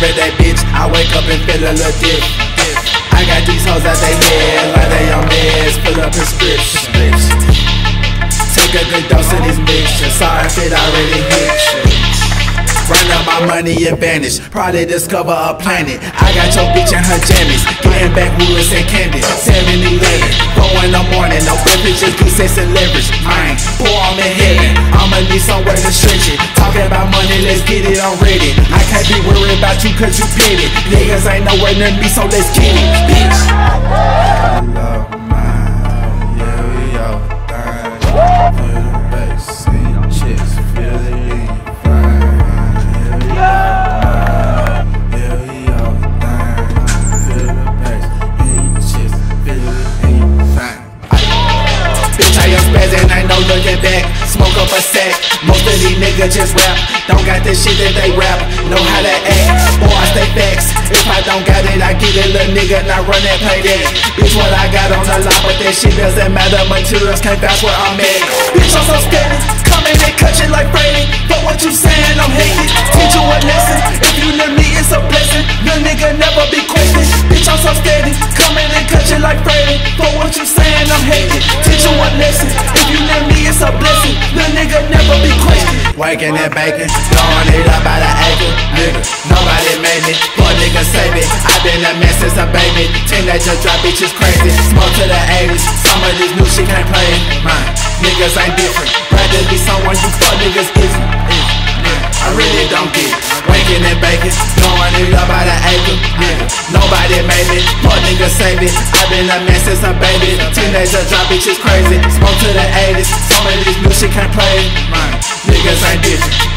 everyday bitch. I wake up and feel a little dip. I got these hoes out they head like they on meds. Fill up prescriptions. Take a good dose of this mixture. Sorry if it already hit you. Run up my money and vanish. Probably discover a planet. I got your bitch and her jammies. Getting back Lewis and Candy. 7 11. Four in the morning. No breakfast, just good sex and leverage. Mine. Boy, I'm in heaven. I'ma need somewhere to stretch it. Talking about money, let's get it on. I can't be worried about you cause you petty. Niggas ain't nowhere near me, so let's get it, looking back. Smoke up a sack. Most of these niggas just rap. Don't got the shit that they rap. Know how to act. Boy, I stay facts. If I don't got it, I get it, little nigga. Not run that play that. Bitch, what I got on the line, but that shit doesn't matter. Materials can't bounce where I'm at. Bitch, I'm so steady. Coming and you like Brady. But what you saying, I'm hating. Teach you a lesson. If you near me, it's a blessing. Little nigga never be questioned. Bitch, I'm so steady. Coming and cut you like Brady. But what you saying, I'm hating. Teach you a Working and baking, blowing it up by the acre. Nigga, nobody made me. Poor nigga save it. i been a mess since a baby. Teenager drop bitches crazy. Smoke to the 80s. Some of this new shit can't play. Mine, niggas ain't different. Rather be someone you fuck niggas isn't. I really don't get it. Waking and baking, blowing it up by the acre. Nigga, nobody made me. Nigga save it. i been a man since a baby. Teenager drop bitches crazy. Smoke to the 80s. Some of these new shit can't play. Mine, niggas ain't different.